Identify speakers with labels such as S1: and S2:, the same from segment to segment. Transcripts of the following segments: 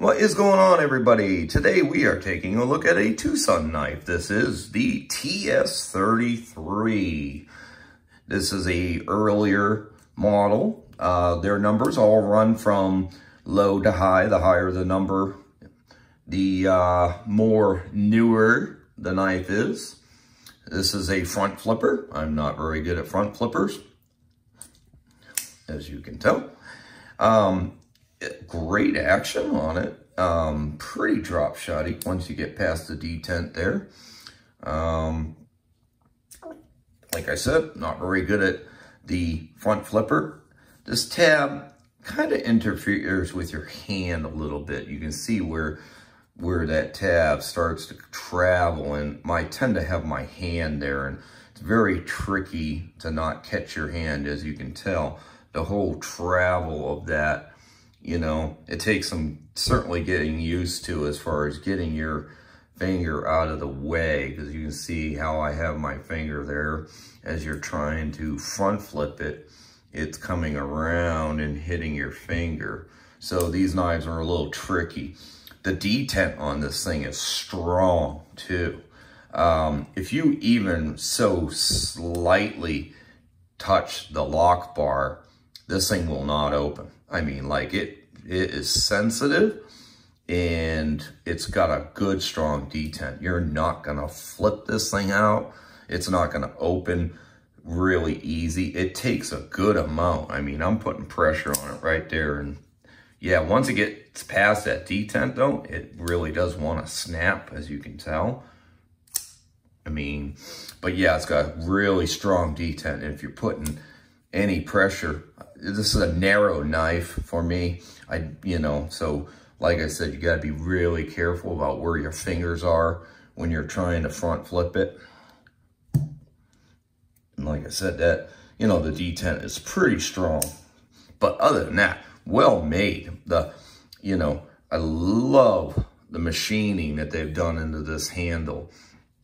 S1: What is going on everybody? Today we are taking a look at a TwoSun knife. This is the TS33. This is a earlier model. Uh, their numbers all run from low to high. The higher the number, the uh, more newer the knife is. This is a front flipper. I'm not very good at front flippers, as you can tell. Um, great action on it. Um, pretty drop shutty once you get past the detent there. Um, like I said, not very good at the front flipper. This tab kind of interferes with your hand a little bit. You can see where where that tab starts to travel and I tend to have my hand there and it's very tricky to not catch your hand as you can tell. The whole travel of that you know, it takes some certainly getting used to as far as getting your finger out of the way because you can see how I have my finger there as you're trying to front flip it. It's coming around and hitting your finger. So these knives are a little tricky. The detent on this thing is strong too. Um, if you even so slightly touch the lock bar, this thing will not open. I mean, like it, it is sensitive and it's got a good strong detent. You're not gonna flip this thing out. It's not gonna open really easy. It takes a good amount. I mean, I'm putting pressure on it right there. And yeah, once it gets past that detent though, it really does wanna snap as you can tell. I mean, but yeah, it's got really strong detent. And if you're putting any pressure this is a narrow knife for me. I, you know, so like I said, you got to be really careful about where your fingers are when you're trying to front flip it. And like I said, that, you know, the detent is pretty strong. But other than that, well made. The, you know, I love the machining that they've done into this handle.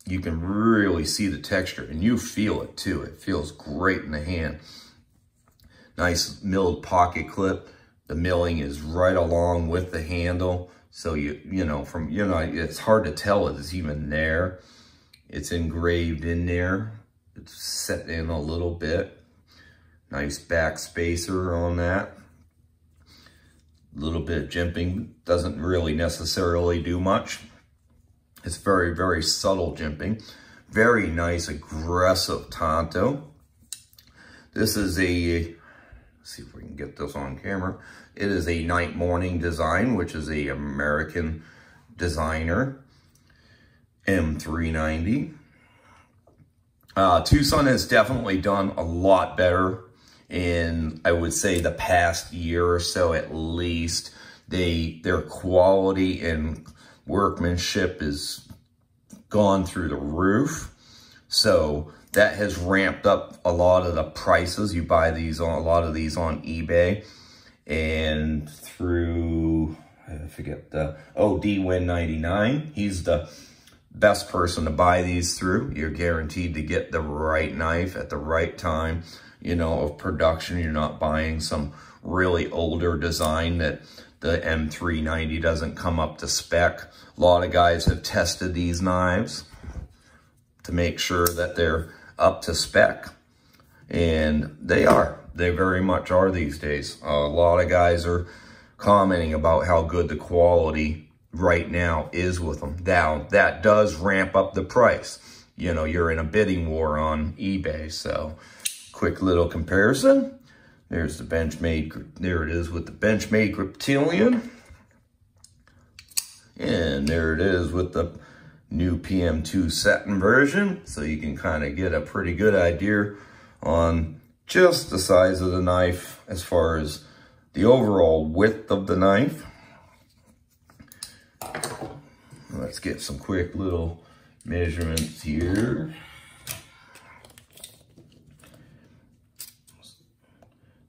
S1: You can really see the texture and you feel it too. It feels great in the hand. Nice milled pocket clip. The milling is right along with the handle. So you, you know, from, you know, it's hard to tell it's even there. It's engraved in there. It's set in a little bit. Nice back spacer on that. A little bit of jimping. Doesn't really necessarily do much. It's very, very subtle jimping. Very nice, aggressive Tanto. This is a see if we can get this on camera. It is a night morning design, which is a American designer, M390. Uh, TwoSun has definitely done a lot better in, I would say, the past year or so at least. They Their quality and workmanship is gone through the roof. So that has ramped up a lot of the prices. You buy these on a lot of these on eBay and through, I forget the, oh, D-Win99. He's the best person to buy these through. You're guaranteed to get the right knife at the right time, you know, of production. You're not buying some really older design that the M390 doesn't come up to spec. A lot of guys have tested these knives to make sure that they're up to spec. And they are. They very much are these days. A lot of guys are commenting about how good the quality right now is with them. Now, that does ramp up the price. You know, you're in a bidding war on eBay. So, quick little comparison. There's the Benchmade, there it is with the Benchmade Griptilian. And there it is with the new PM2 satin version. So you can kind of get a pretty good idea on just the size of the knife as far as the overall width of the knife. Let's get some quick little measurements here.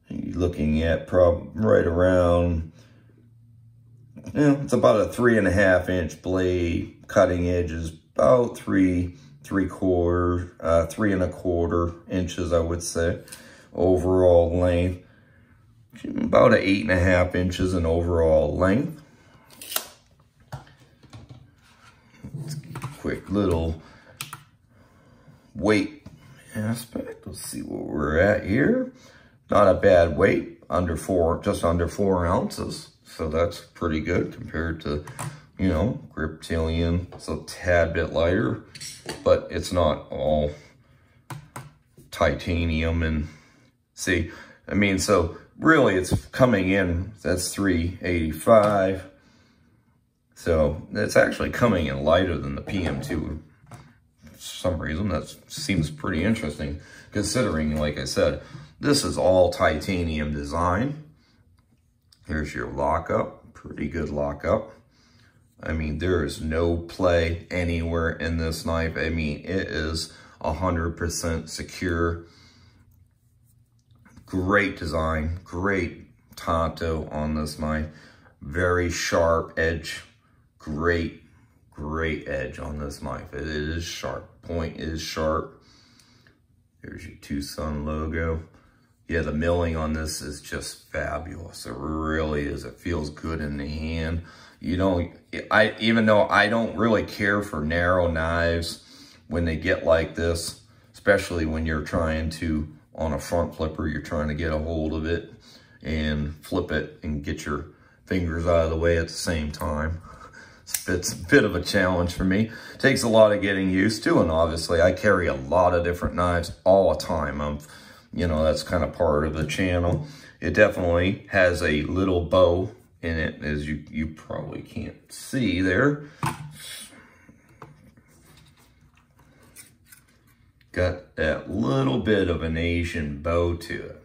S1: You're looking at prob right around, you know, it's about a three and a half inch blade cutting edge is about three, three quarter, uh, three and a quarter inches, I would say, overall length. About an eight and a half inches in overall length. quick little weight aspect. Let's see what we're at here. Not a bad weight, under four, just under four ounces. So that's pretty good compared to you know, Griptilian. It's a tad bit lighter, but it's not all titanium and see, I mean, so really it's coming in, that's 385. So it's actually coming in lighter than the PM2 for some reason. That seems pretty interesting considering, like I said, this is all titanium design. Here's your lockup, pretty good lockup. I mean, there is no play anywhere in this knife. I mean, it is 100% secure. Great design, great Tanto on this knife. Very sharp edge, great, great edge on this knife. It is sharp, point is sharp. Here's your TwoSun logo. Yeah, the milling on this is just fabulous. It really is. It feels good in the hand. You don't, I even though I don't really care for narrow knives when they get like this, especially when you're trying to, on a front flipper, you're trying to get a hold of it and flip it and get your fingers out of the way at the same time. It's a bit of a challenge for me. Takes a lot of getting used to, and obviously I carry a lot of different knives all the time. I'm, you know, that's kind of part of the channel. It definitely has a little bow in it, as you, you probably can't see there. Got that little bit of an Asian bow to it.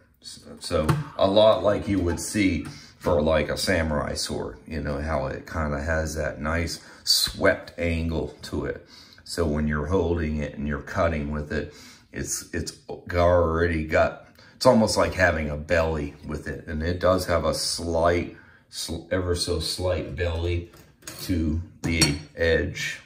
S1: So a lot like you would see for like a samurai sword, you know, how it kind of has that nice swept angle to it. So when you're holding it and you're cutting with it, it's it's already got, it's almost like having a belly with it. And it does have a slight, ever so slight belly to the edge.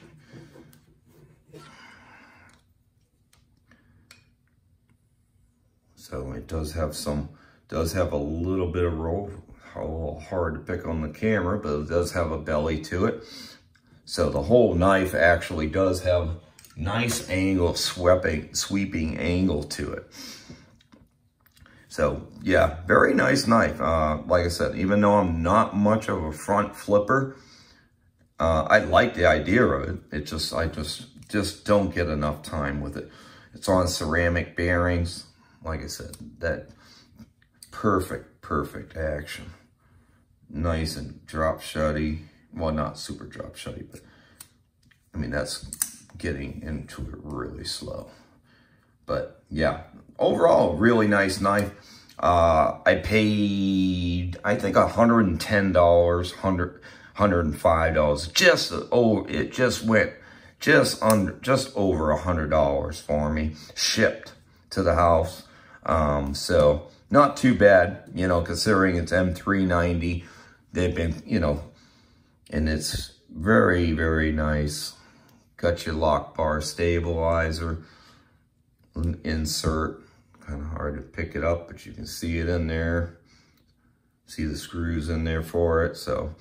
S1: So it does have some, does have a little bit of roll, a little hard to pick on the camera, but it does have a belly to it. So the whole knife actually does have nice angle, sweeping, sweeping angle to it. So yeah, very nice knife. Uh, like I said, even though I'm not much of a front flipper, uh, I like the idea of it. It just, I just, just don't get enough time with it. It's on ceramic bearings. Like I said, that perfect, perfect action nice and drop shutty. Well, not super drop shutty, but I mean, that's getting into it really slow. But yeah, overall, really nice knife. Uh, I paid, I think, $110, 100 $105. Just, oh, it just went just under, just over a $100 for me, shipped to the house. Um, so not too bad, you know, considering it's M390 they've been, you know, and it's very, very nice. Got your lock bar stabilizer insert. Kind of hard to pick it up, but you can see it in there. See the screws in there for it. So,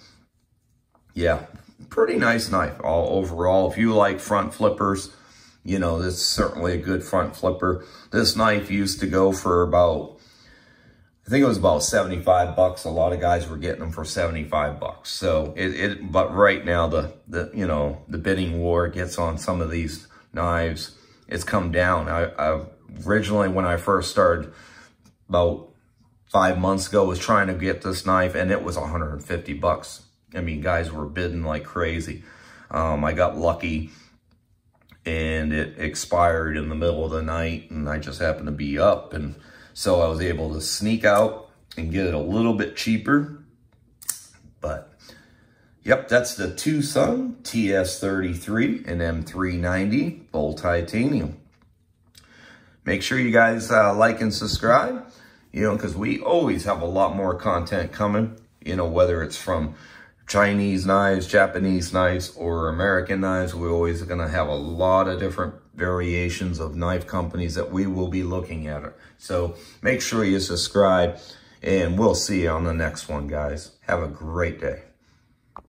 S1: yeah, pretty nice knife all overall. If you like front flippers, you know, this is certainly a good front flipper. This knife used to go for about I think it was about 75 bucks. A lot of guys were getting them for 75 bucks. So it, it but right now the, the, you know, the bidding war gets on some of these knives. It's come down. I, I originally, when I first started about five months ago, was trying to get this knife and it was 150 bucks. I mean, guys were bidding like crazy. Um, I got lucky and it expired in the middle of the night and I just happened to be up and so I was able to sneak out and get it a little bit cheaper. But, yep, that's the TwoSun TS33 and M390 full titanium. Make sure you guys uh, like and subscribe, you know, because we always have a lot more content coming, you know, whether it's from Chinese knives, Japanese knives, or American knives. We're always going to have a lot of different variations of knife companies that we will be looking at. So make sure you subscribe and we'll see you on the next one, guys. Have a great day.